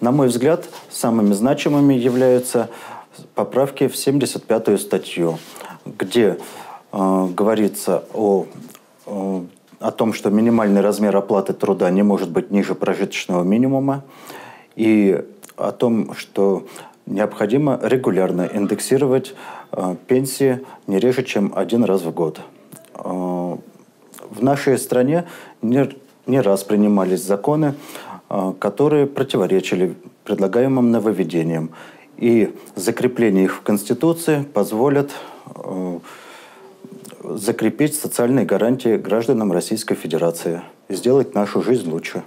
На мой взгляд, самыми значимыми являются поправки в 75-ю статью, где э, говорится о, о, о том, что минимальный размер оплаты труда не может быть ниже прожиточного минимума, и о том, что необходимо регулярно индексировать э, пенсии не реже, чем один раз в год. Э, в нашей стране не, не раз принимались законы, э, которые противоречили предлагаемым нововведениям. И закрепление их в Конституции позволит э, закрепить социальные гарантии гражданам Российской Федерации и сделать нашу жизнь лучше.